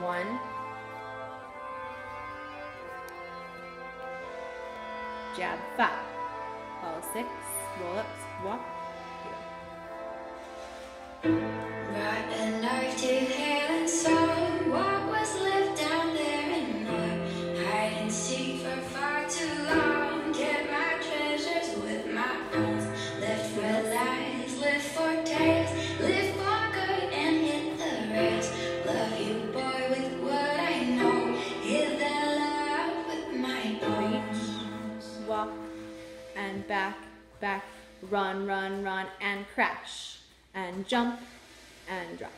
one. Jab five. Follow six. Roll ups. Walk. Here. walk, and back, back, run, run, run, and crash, and jump, and drop.